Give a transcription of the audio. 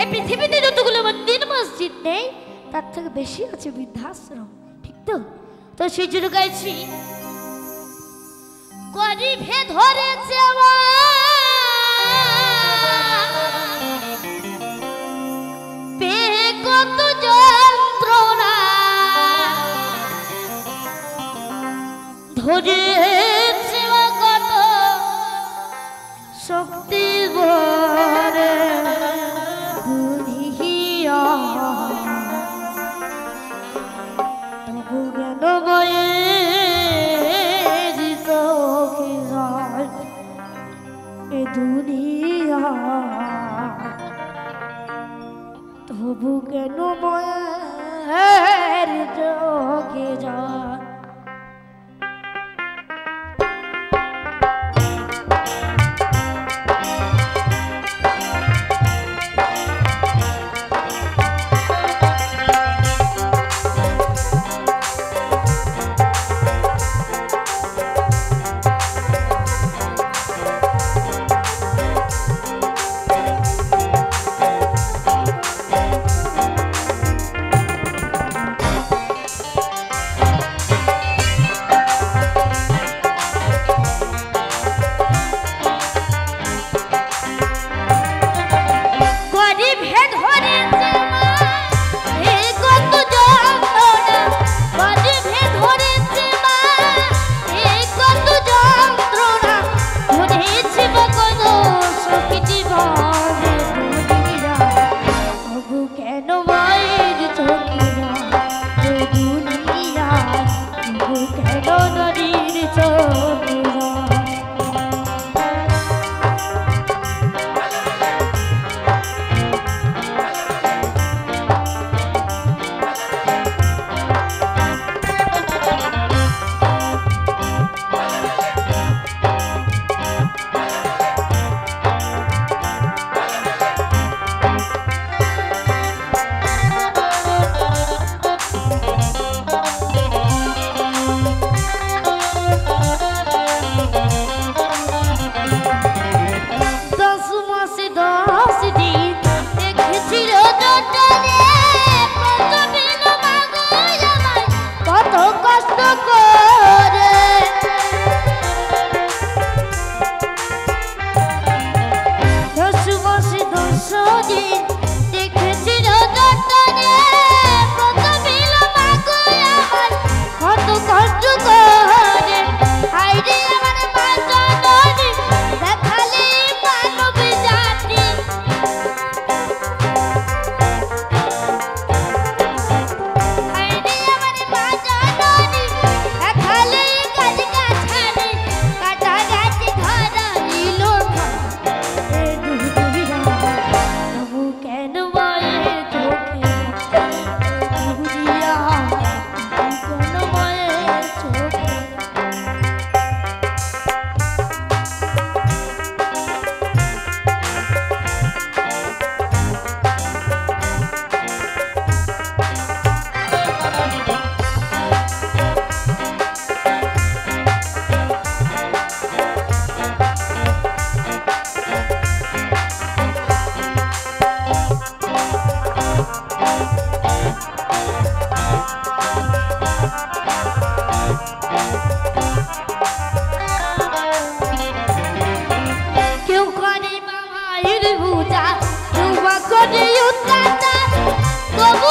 এই পৃথিবীতে যতগুলো মন্দির মসজিদ নেই, তার থেকে বেশি আছে বৃদ্ধাশ্রম, ঠিক তো? তো সেই জন্য গাইছি, গরিবে ধরেছে পেয়ে কত শক্তি বল দুনিয়া। তবু কেন বয়ের যোগে যা মায়ের চোখে Bubble!